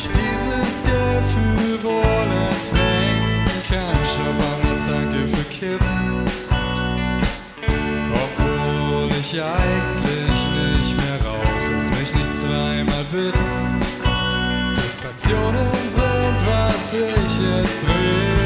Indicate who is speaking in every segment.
Speaker 1: ich dieses Gefühl wohl ertränken kann. Schnuppermals, danke für Kippen. Obwohl ich eigentlich nicht mehr rauche, es mich nicht zweimal bitten. Distraktionen sind, was ich jetzt will.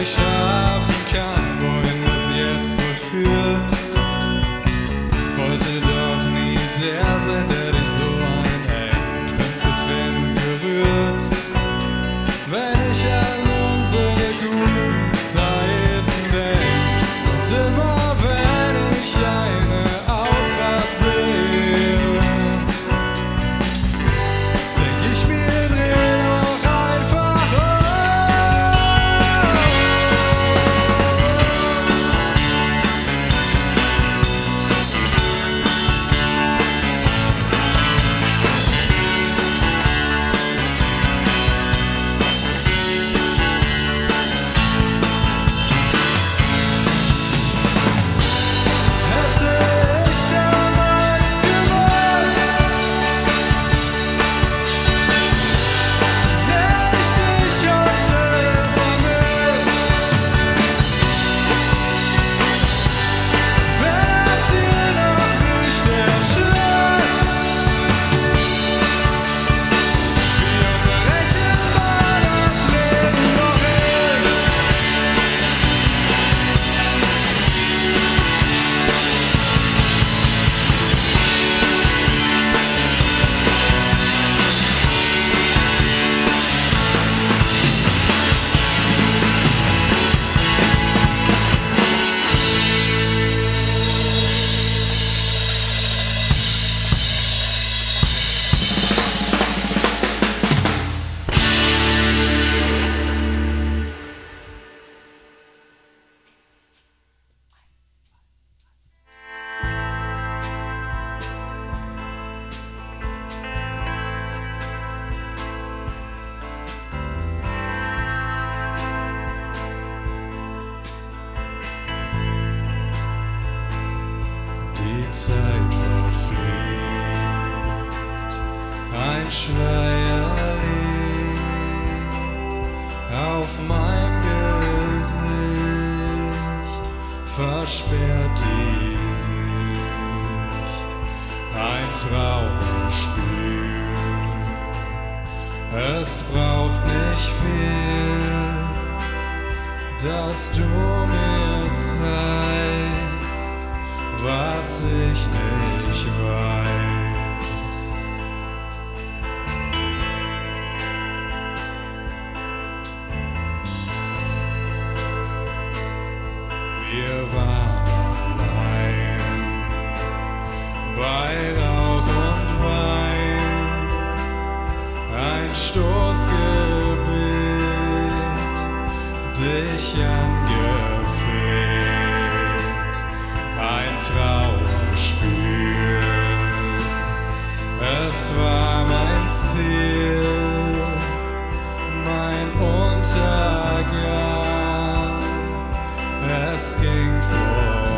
Speaker 1: mich schlafen kann. Schleier liegt auf meinem Gesicht, versperrt die Sicht, ein Trauerspiel. Es braucht nicht viel, dass du mir zeigst, was ich nicht weiß. Stoßgebet, dich angefleht, ein Trauerspiel. Es war mein Ziel, mein Untergang. Es ging voran.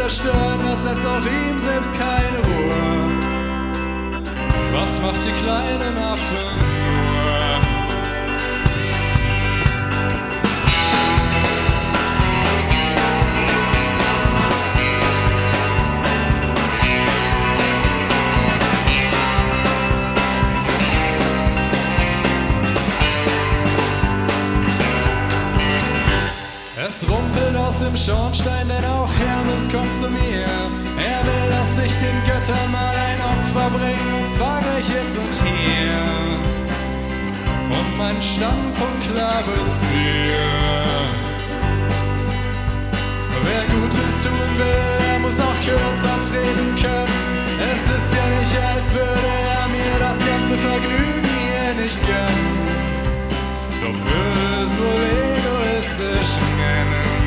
Speaker 1: zerstören, was lässt auch ihm selbst keine Ruhe? Was macht die kleinen Affen? Es rumpelt aus dem Schornstein, denn auch Hermes kommt zu mir. Er will, dass ich den Göttern mal ein Opfer bringe, und zwar gleich jetzt und hier. Und meinen Standpunkt klar beziehe. Wer Gutes tun will, der muss auch kürzer treten können. Es ist ja nicht, als würde er mir das ganze Vergnügen hier nicht gönnen. the shenanigans.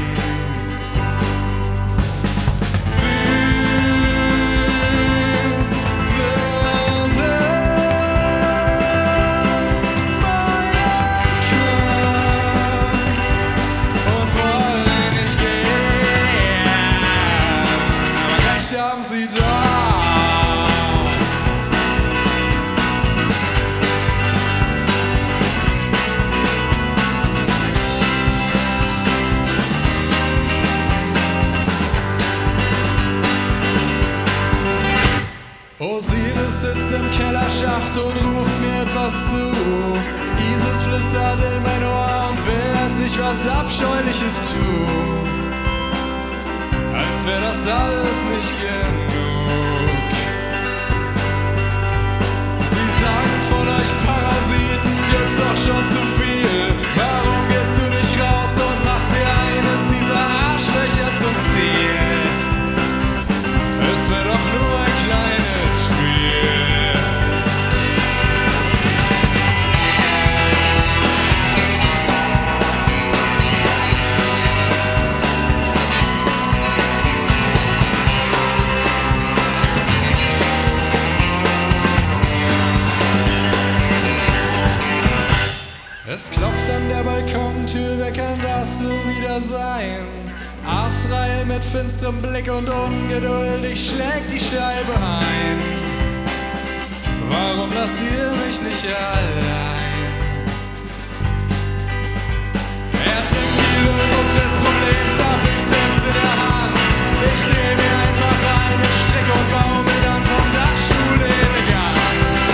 Speaker 1: finsterem Blick und ungeduldig schlägt die Scheibe ein. Warum lasst ihr mich nicht allein? Er denkt, die Lösung des Problems hab ich selbst in der Hand. Ich dreh mir einfach eine Strick und baue mir dann vom Dachstuhl elegant.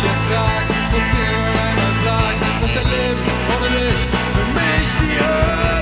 Speaker 1: ich ertrag. Muss dir nur einmal sagen, was dein Leben ohne dich für mich die Hölle